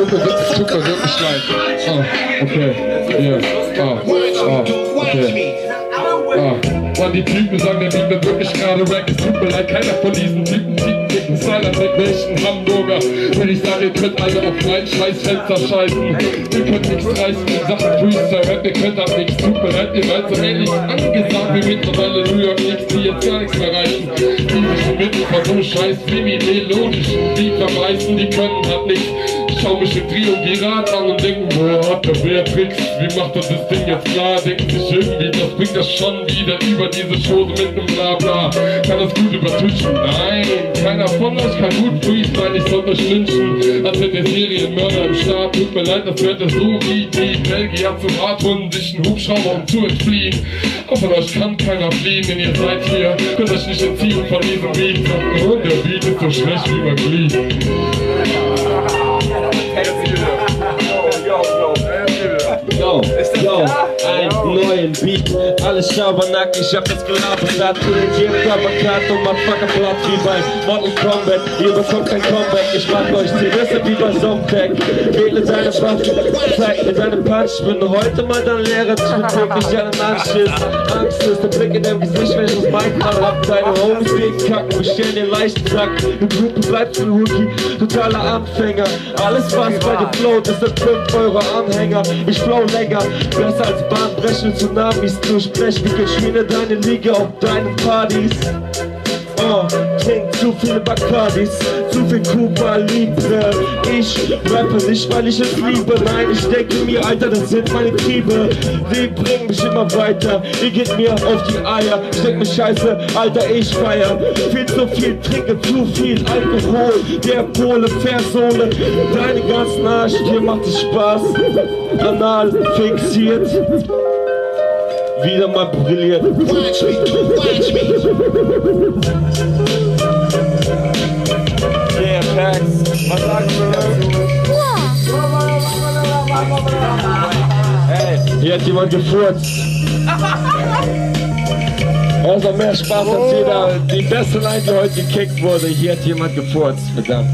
tut mir tut wirklich leid. Ah, okay, yeah, ah, ah, okay. Ah, Mann, die Typen sagen, der mir wirklich gerade weg. Es tut mir leid, keiner von diesen Typen einen dicken Style an welchen Hamburger. Wenn ich sage, ihr könnt alle auf mein Scheißfenster scheißen. Ihr könnt nichts reißen in Sachen Freestyle Rap, ihr könnt ab nichts. Tut mir leid, ihr seid so ähnlich angesagt wie mittlerweile New York Knicks, die jetzt gar nichts mehr reichen. Die sich im Mittel von so scheiß semi-melodischen Beat verreißen, die können halt nichts schau mich im Triumvirat an und denken, boah, hat der Beatrix, wie macht das das Ding jetzt klar? Denken sich irgendwie, das bringt das schon wieder über diese Chose mit nem Blabla. Kann das gut übertünchen? Nein, keiner von euch kann gut freestyle, ich soll euch lynchen. Als hätte der Serienmörder im Start, tut mir leid, das wird so wie die Belgier zum Radhunden sich einen Hubschrauber um zu entfliehen. Auch von euch kann keiner fliehen, denn ihr seid hier, könnt euch nicht entziehen von diesem Beat. Und der Beat ist so schlecht wie mein Glied. Alles Schabernack, ich hab das gelabert, den jedem Körperkart und Motherfucker Blatt wie bei Mortal Kombat, ihr bekommt kein Comeback, ich mach euch Risse wie bei Zomtech, wähle deine Waffe, zeig mir deine Punch, bin heute mal dein Lehrer, ich bin wirklich einen Anschiss, Angst ist der Blick in deinem Gesicht, wenn ich das Mic mal hab, deine Homies gehen kacken, wir stellen den leichten Sack, du Gruppe bleibst ein Rookie, totaler Anfänger, alles was bei dir float, ist der 5 Euro Anhänger, ich flow länger, besser als Bahnbrechen, Tsunamis durchbrechen, wie Geschwinde deine Liga auf deinen Partys. Oh, trink zu viele Bacardis, zu viel Cuba Libre. Ich rappe nicht, weil ich es liebe. Nein, ich denke mir, Alter, das sind meine Triebe. Die bringen mich immer weiter. Ihr geht mir auf die Eier. Ich denk mir scheiße, Alter, ich feier. Viel zu viel, trinke zu viel Alkohol. Der Pole, Versohle. Deine ganzen Arsch, dir macht es Spaß. Anal fixiert. Wieder mal brilliert. Watch me, watch me. Yeah, Pax. Was sagst du dazu? Hey, hier hat jemand gefurzt. Also mehr Spaß als jeder. Die beste Line, die heute gekickt wurde. Hier hat jemand gefurzt, verdammt.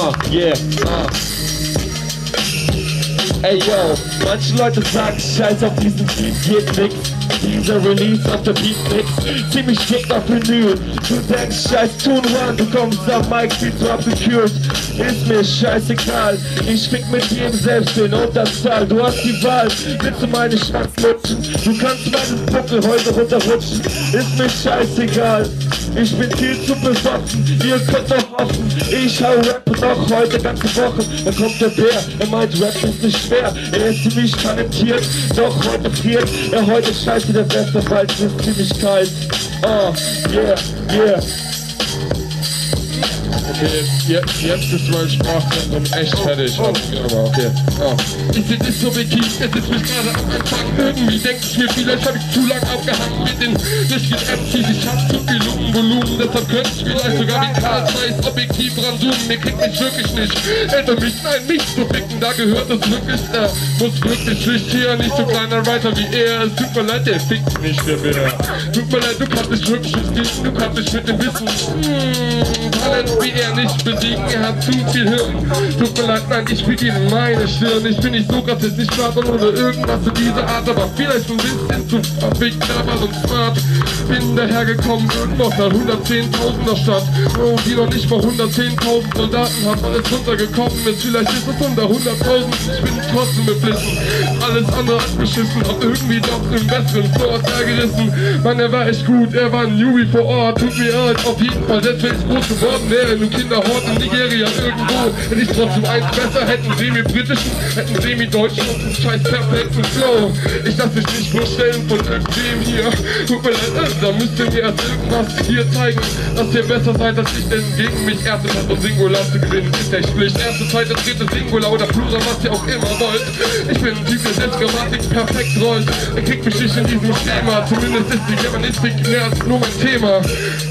Oh, yeah. Oh. Ey yo, manche Leute sagen Scheiß auf diesen Beat geht nix. Dieser Release auf der Beatmix Ziemlich dick auf Vinyl. Du denkst Scheiß Tune One Du kommst am Mic viel zu abgekühlt Ist mir scheißegal. Ich fick mit jedem selbst den Unterzahl. Du hast die Wahl. Willst du meine Schwanz lutschen? Du kannst meinen Buckel heute runterrutschen. Ist mir scheißegal ich bin viel zu besoffen, ihr könnt doch hoffen. Ich hau Rap noch heute ganze Woche. Dann kommt der Bär, er meint Rap ist nicht schwer Er ist ziemlich talentiert, doch heute friert Er. Heute scheiße der Beste, es ist ziemlich kalt Oh, yeah, yeah Okay, jetzt, jetzt ist mein Sprachzentrum echt fertig. Oh. Aber okay. Oh. Ich seh das subjektiv, es ist mich gerade abgefangen. Irgendwie denk ich mir, vielleicht hab ich zu lang abgehangen mit den richtigen MCs. Ich hab zu viel Lungenvolumen, deshalb könnte ich vielleicht sogar wie Karl Zeiss objektiv ranzoomen. Mir kriegt mich wirklich nicht. Hätte mich, nein, mich zu ficken, da gehört es wirklich. Er muss wirklich schlicht hier, nicht so kleiner Writer wie er. Es tut mir leid, der fickt nicht, der Bär. Tut mir leid, du kannst nicht wirklich wissen, du kannst nicht mit dem Wissen. Hm, Talent wie er nicht besiegen, er hat zu viel Hirn. Tut mir leid, nein, ich fick ihn in meine Stirn. Ich bin nicht Sokrates, nicht Platon oder irgendwas in dieser Art, aber vielleicht ein bisschen zu verfickt, aber und smart. Bin dahergekommen, irgendwo aus einer 110.000er Stadt, wo die noch nicht vor 110.000 Soldaten hat. Alles runtergekommen ist, vielleicht ist es unter 100.000. Ich bin trotzdem beflissen, alles andere als beschissen, hab irgendwie doch einen besseren Vorteil gerissen. Mann, er war echt gut, er war ein Newbie vor Ort, tut mir leid, auf jeden Fall, selbst wenn ich groß geworden wäre, in einem Kinderhort in Nigeria irgendwo, hätte ich trotzdem eins besser, hätten semi-britischen, hätten semi-deutschen und einen scheiß perfekten Flow. Ich lass mich nicht vorstellen von irgendwem hier, tut mir leid, da müsst ihr mir erst irgendwas hier zeigen, dass ihr besser seid als ich, denn gegen mich erste Zeit und Singular zu gewinnen ist echt Pflicht. Erste das dritte Singular oder Plural, was ihr auch immer wollt. Ich bin ein Typ, der selbst Grammatik perfekt rollt. Er kriegt mich nicht in diesem Schema, zumindest ist die Germanistik mehr als nur mein Thema.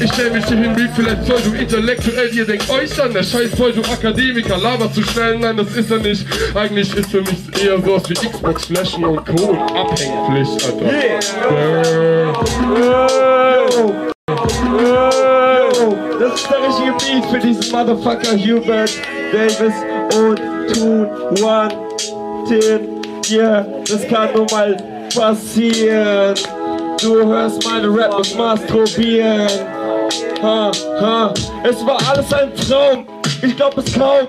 Ich stell mich hier hin wie vielleicht pseudo-intellektuell, ihr denkt euch dann, der scheiß Pseudo-Akademiker labert zu schnell, nein, das ist er nicht. Eigentlich ist für mich eher sowas wie Xbox flashen und Co. und Abhängpflicht, Alter. Yeah. Das ist der richtige Beat für diesen Motherfucker Hubert Davis und Tune One Tin. Yeah, das kann nur mal passieren. Du hörst meine Rap und masturbieren. Ha, ha, es war alles ein Traum. Ich glaub es kaum.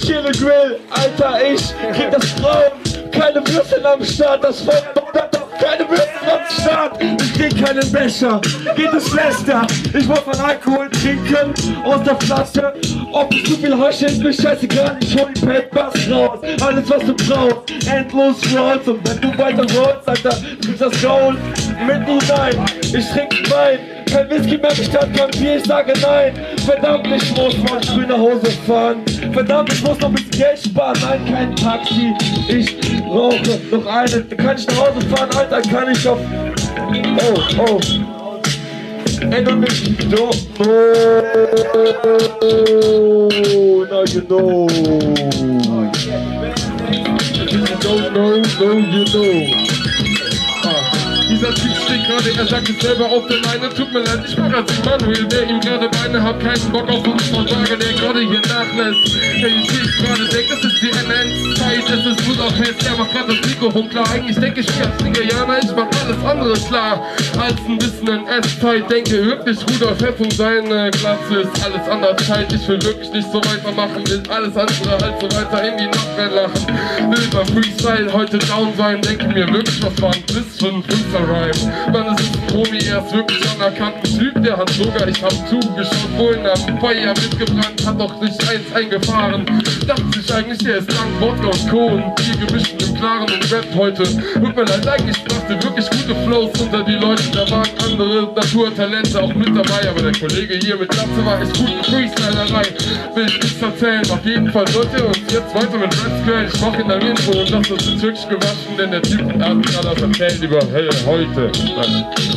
Chille Grill, Alter, ich krieg das Traum. Keine Würfel am Start, das Volk hat doch keine Würfel am Start. Ich krieg keinen Becher, geht es schlechter. Ich wollte von Alkohol trinken aus der Flasche. Ob es zu viel Hasch ist, mir scheißegal. Ich hol die Bass raus. Alles was du brauchst, endlos Rolls. Und wenn du weiter rollst, Alter, kriegst das Gold mit hinein. Ich trinke Wein. Kein Whisky mehr bestand, kein Bier, ich sage nein. Verdammt, ich muss morgen früh nach Hause fahren. Verdammt, ich muss noch ein bisschen Geld sparen. Nein, kein Taxi, ich rauche noch eine. Kann ich nach Hause fahren, Alter, kann ich auf... Oh, oh. The don't know Now you know. If you don't know, no you know. Typ steht gerade, er sagt es selber auf der Leine. Tut mir leid, ich mach als Manuel, der ihm gerade Beine Hab keinen Bock auf uns Versager, der gerade hier nachlässt. Der ich sehe gerade, denkt, das ist die NN-Zeit Es ist Budapest, er macht gerade das Mikrofon klar. Eigentlich denke ich als Nigerianer, ich mach alles andere klar. Als ein bisschen in S-Zeit Denke wirklich Rudolf Hess und seine Glatze ist alles anders. Zeit Ich will wirklich nicht so weitermachen, will alles andere als so weiter in die Nacht mehr lachen. Will beim Freestyle heute down sein, denke mir wirklich was war ein Bliss für ein Mann, es ist ein Promi, er ist wirklich anerkannt. Mich lügt, der hat sogar, ich hab zugeschaut am Feuer mitgebrannt, hat doch sich eins eingefahren. Dachte sich eigentlich, er ist dank Wodka und Co. Und Bier gemischt im Klaren und Rap heute. Tut mir leid, eigentlich brachte wirklich gute Flows unter die Leute. Da waren andere Naturtalente auch mit dabei Aber der Kollege hier mit Glatze war echt gut. In Freestylerei Will ich nichts erzählen, auf jeden Fall sollt ihr uns jetzt weiter mit Rap hören Ich mach ihn am Intro und das ist jetzt wirklich gewaschen Denn der Typ hat gerade was erzählt über hey, heute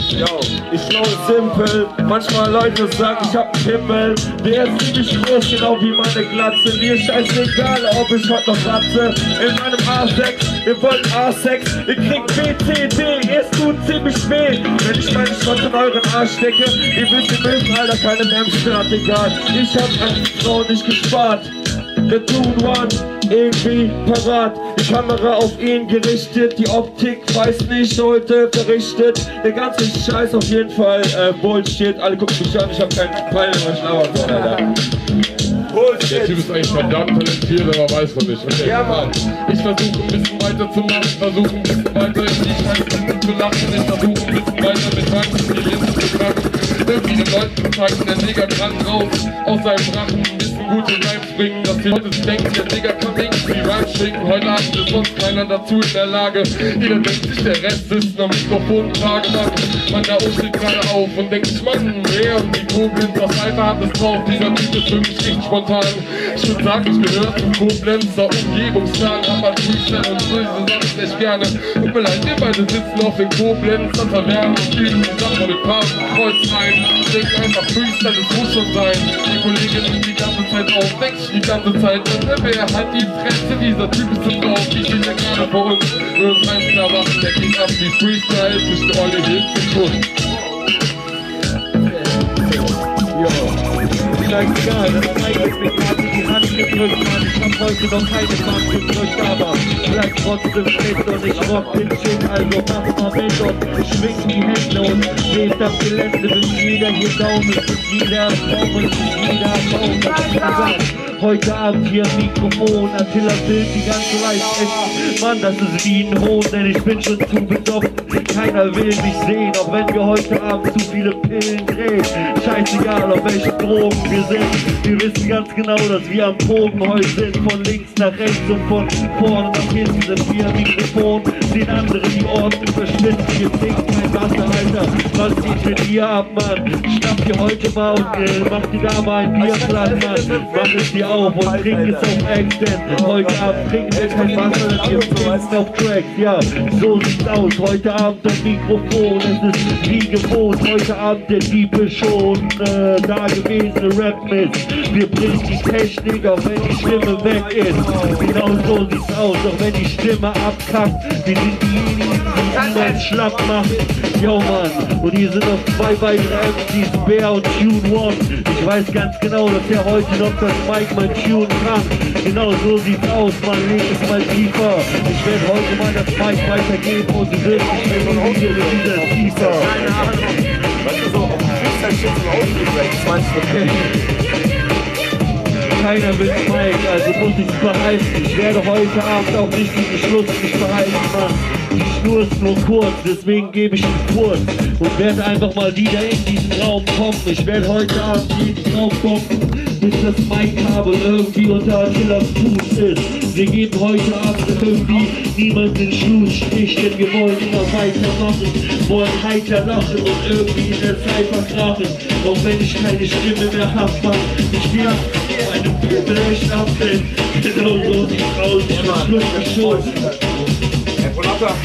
Yo, ich flow simpel. Manchmal Leute sagen, ich hab einen Pimmel. Der ist ziemlich groß, genau wie meine Glatze. Mir scheißegal, ob ich heute noch ratze. In meinem A6, ihr wollt A6. Ihr kriegt B, C, D, es tut ziemlich weh. Wenn ich meine Schrott in euren Arsch stecke, ihr wisst, ihr mögt, Alter, keine mehr egal. Ich hab an Frau nicht gespart. Der Tune One irgendwie parat. Die Kamera auf ihn gerichtet, die Optik weiß nicht heute verrichtet. Der ganze Scheiß auf jeden Fall äh, Bullshit. Alle gucken mich an, ich hab keinen Peil in meinen Schlauer, Alter. Der Typ ist eigentlich verdammt talentiert, aber weiß man nicht. Okay, Ja, Mann. Ich versuche ein bisschen weiter zu machen, versuche ein bisschen weiter in die Scheiße zu lachen. Ich versuche ein bisschen weiter mit Ranken die Linse zu knacken. Irgendwie den Leuten zu zeigen, der Neger kann raus aus seinem Rachen gute reinspringen. Dass die Leute denken, der Neger kann irgendwie reinschwingen. Heute Abend ist sonst keiner dazu in der Lage. Jeder denkt sich, der Rest ist am Mikrofon tragen. Mann, Mann, da oben steht gerade auf und denkt sich, Mann, wer und die Koblenz, das Alter hat es drauf. Dieser Typ ist für mich echt spontan. Ich würde sagen, ich gehöre zum Koblenzer Umgebungsplan. An Freestyle und böse Sachen echt gerne. Tut mir leid, wir beide sitzen auf in Koblenz an Tavernen und üben die Sachen mit Paar und Kreuz rein. Denken einfach, Freestyle, das muss schon sein. Die Kollegin nimmt die ganze Zeit auf, sich die ganze Zeit, und wer hat die Fresse, dieser Typ ist so drauf, die steht ja gerade vor uns. Eins klar machen, der geht ab wie Freestyle zwischen Olle Hills und Kuss. Scheißegal, das Ereignis hat mir die Hand gedrückt, Mann. Ich hab heute noch keine Bank gedrückt, aber bleib trotzdem fit und ich rock den Shit, also mach mal mit und schwing die Hände und seht das Gelände, bis jeder hier down ist, bis jeder am Baum ist, bis am Baum ist. Gesagt, Heute Abend hier Mikrofon, Attila Bild, die ganze Live. Mann, das ist wie ein Hohn, denn ich bin schon zu besoffen. Keiner will mich sehen, auch wenn wir heute Abend zu viele Pillen drehen. Scheißegal, auf welchen Drogen wir sind. Wir wissen ganz genau, dass wir am Drogenholz sind. Von links nach rechts und von vorne nach hinten sind wir am Mikrofon. Den anderen die Ohren überschnitten. Wir trinken kein Wasser, Alter. Was geht mit dir ab, Mann? Schnapp dir heute mal und äh, mach dir da mal ein Bierplatz, Mann. Mach es dir auf und trink es auf denn heute Abend trinken wir kein Wasser, wir trinken auf Tracks. Ja, so sieht's aus. Heute Abend das Mikrofon. Es ist wie gewohnt, heute Abend der Diebe schon äh, da gewesene Rap-Mist. Wir bringen die Technik, auch wenn die Stimme weg ist. Genau so sieht's aus, auch wenn die Stimme abkackt. Wir sind diejenigen, niemand schlapp machen. Yo Mann, und hier sind noch zwei weitere MCs, Bear und Tune One. Ich weiß ganz genau, dass er heute noch das Mic mal tune kann. Genau so sieht's aus, man legt es mal tiefer. Ich werde heute mal das Mic weitergeben und du wirst nicht mehr nie wieder in dieser tiefer. Weißt du, so auf dem Freestyle-Shit so das meinst du, Keiner will Mike, also muss ich's behalten. Ich werde heute Abend auch nicht diesen Schluss nicht behalten, Mann. Die Schnur ist nur kurz, deswegen gebe ich einen Kurs und werde einfach mal wieder in diesen Raum kommen. Ich werde heute Abend jeden Raum bomben, bis das Mic-Kabel irgendwie unter Attilas Fuß ist. Wir geben heute Abend irgendwie niemand den Schlussstrich, denn wir wollen immer weitermachen, wollen heiter lachen und irgendwie in der Zeit verkrachen. Auch wenn ich keine Stimme mehr hab, Mann. Ich gehe meine Bibel echt ab, denn genau so sieht's aus. Ich verschluck mich schon. Herr Polaka,